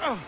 We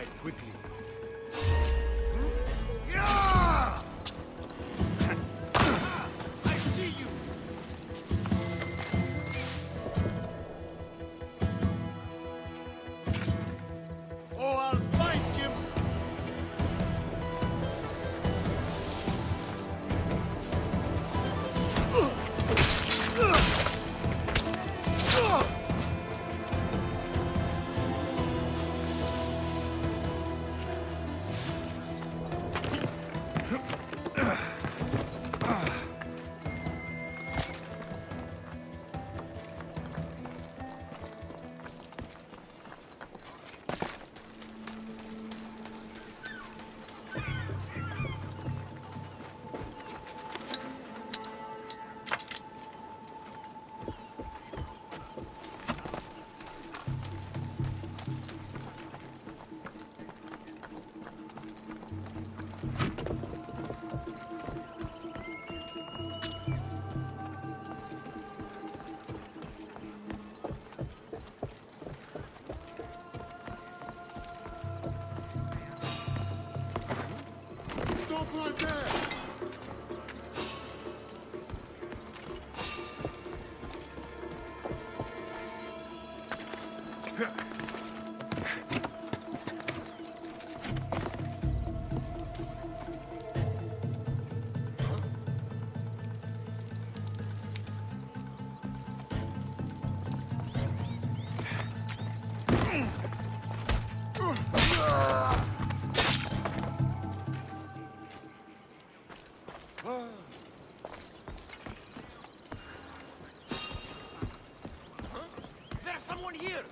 like quickly. Someone here!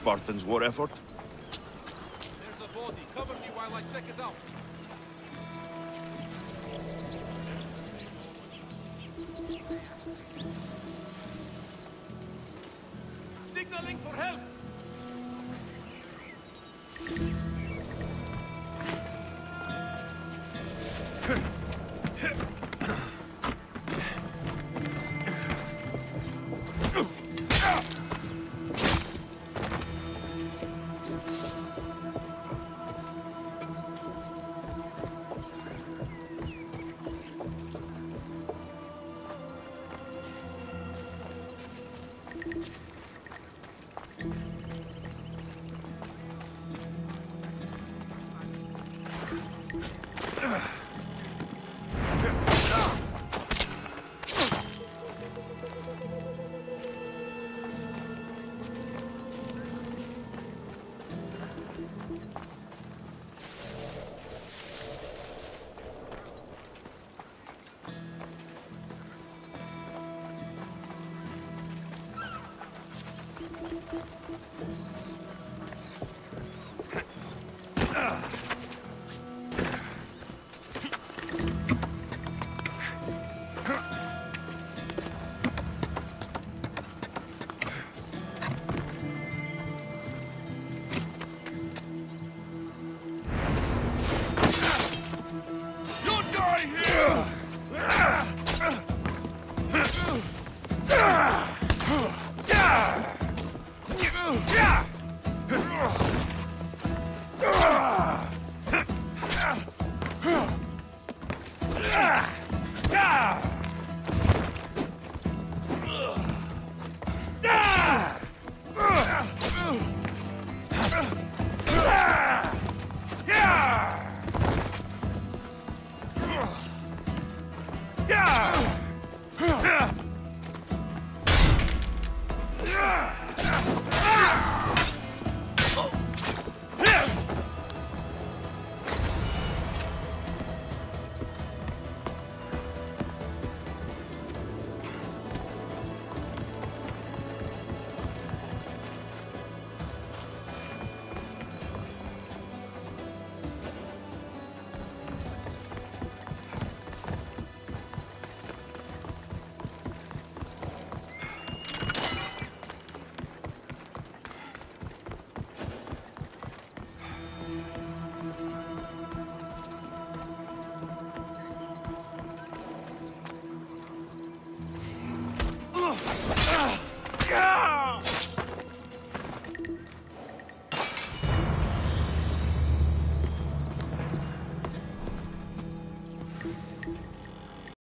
Spartans' war effort. There's a body. Cover me while I check it out. Signaling for help!